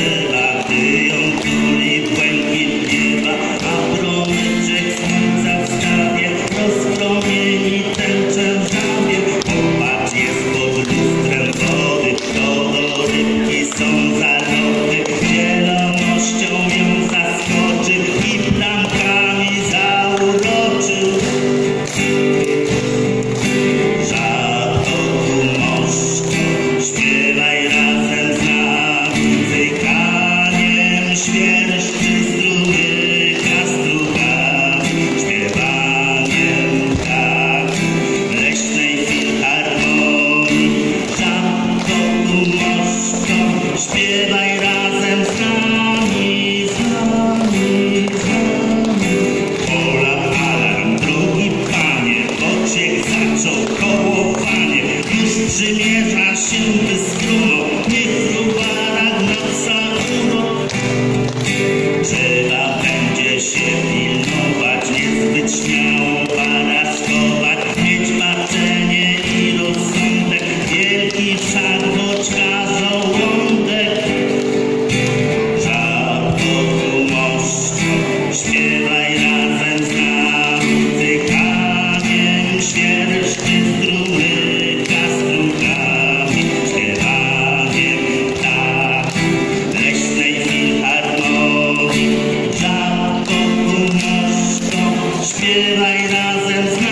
Yeah. lleva a like Rasenska.